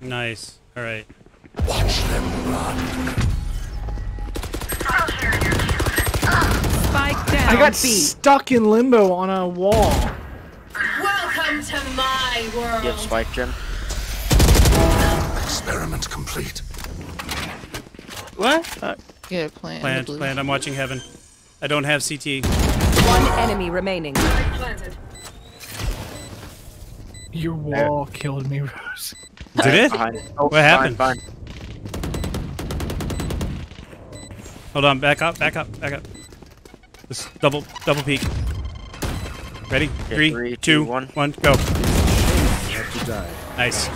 Nice. All right. Watch them run. Spike down. I got B. stuck in limbo on a wall. Welcome to my world. You have spike, Jim. Experiment complete. What? Uh, Yeah, plant. Plant, plant. I'm watching heaven. I don't have CT. One enemy remaining. Planted. Your wall killed me, Rose. Did it? Oh, What happened? Fine, fine. Hold on. Back up. Back up. Back up. This double double peek. Ready? Okay, Three, three, two, two, one. one, go. Have to die. Nice.